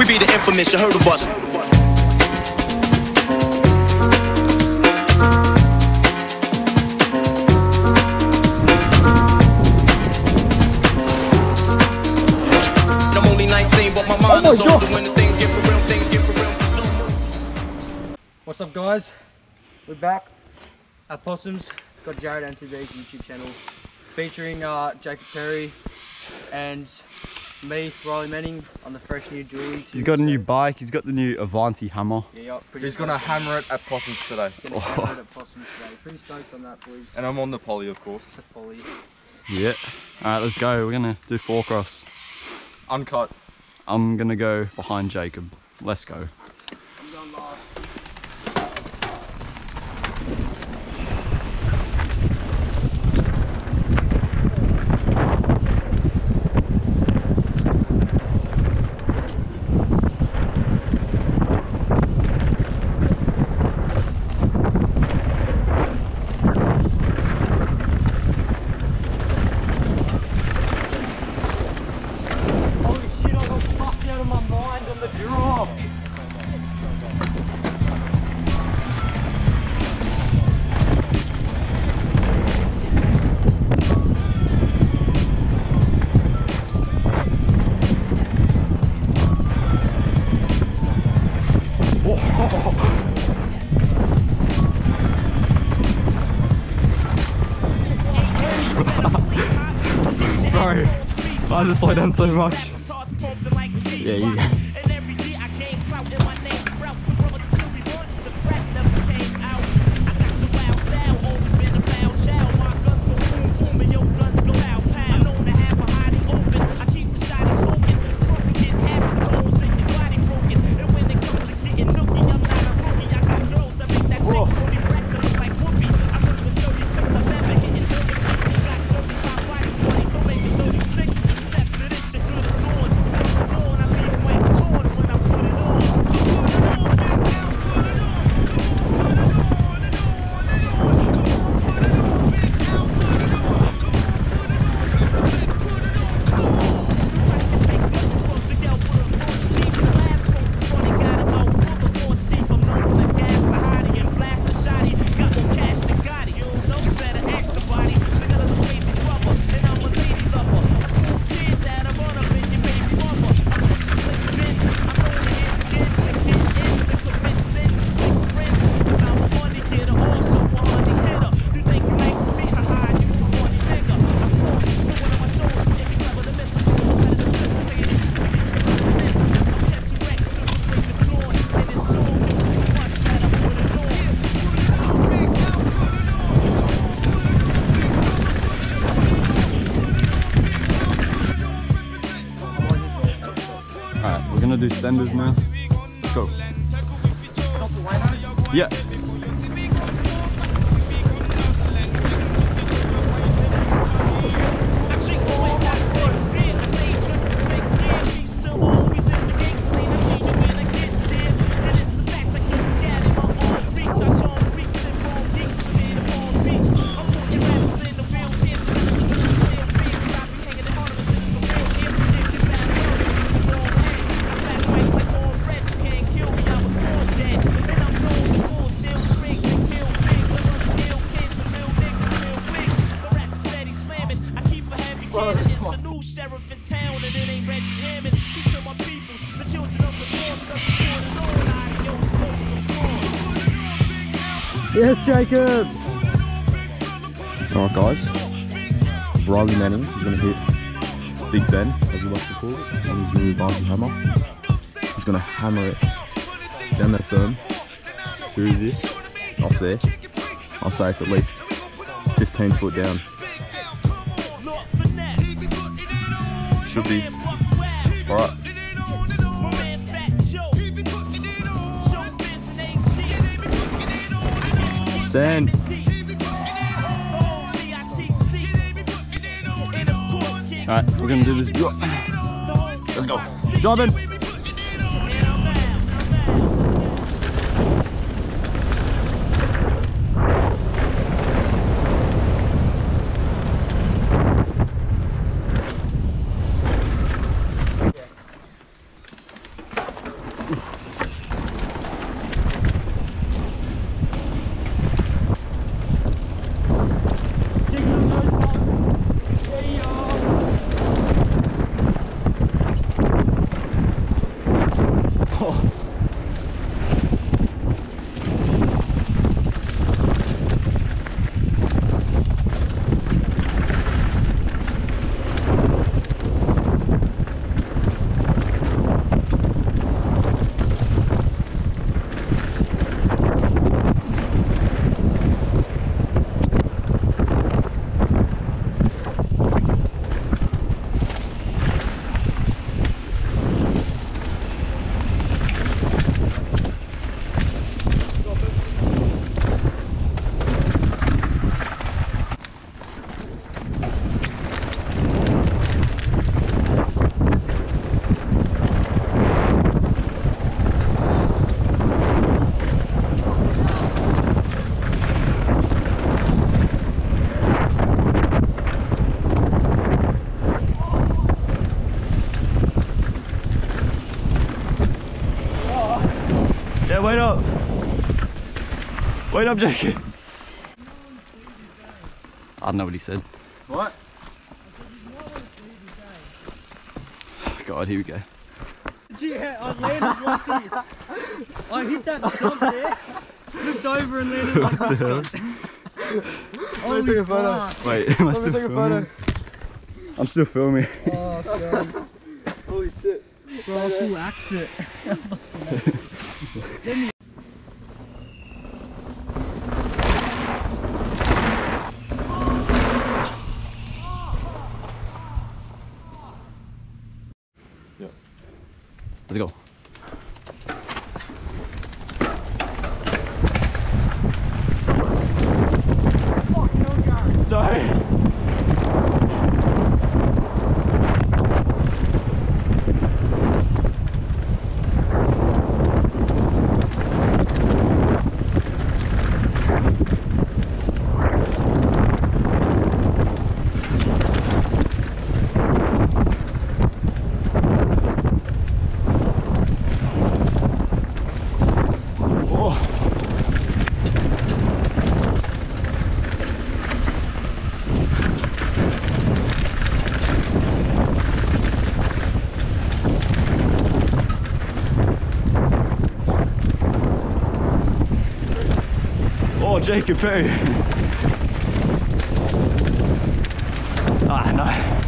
We be the infamous, you heard of us. I'm only 19, but my mind Oh my is God. older when the things get for real, things get for real. What's up guys? We're back at Possums. Got Jarrod and today's YouTube channel featuring uh, Jacob Perry and me, Riley Manning on the fresh new Julie. He's got a new bike. He's got the new Avanti hammer. Yeah, yeah, pretty He's gonna hammer it at Possums today. Gonna hammer it at oh. Possums today. Pretty stoked on that boys. And I'm on the poly, of course. The poly. Yeah. All right, let's go. We're gonna do four cross. Uncut. I'm gonna go behind Jacob. Let's go. I'm going last. Sorry. I just slow down so much. Yeah, you we're gonna do senders now. Let's go. Yeah. Yes, Jacob! Alright guys, Riley Manning is going to hit Big Ben, as he likes to call it, on his new hammer. He's going to hammer it down that berm, through this, off there. I'll say it's at least 15 foot down. Should be. Alright, sand. Alright, we're gonna do this. Let's go. Driving. Wait up, Jake. I don't know what he said. What? God, here we go. Yeah, I landed like this. I hit that stump there, flipped over and landed like this. Holy take a photo. fuck. Wait, am I Let me still take a filming? photo. I'm still filming. Oh, God. Holy shit. Bro, I full axed it. Let's go. Sorry. Oh. Oh, Jacob Perry. Ah, no.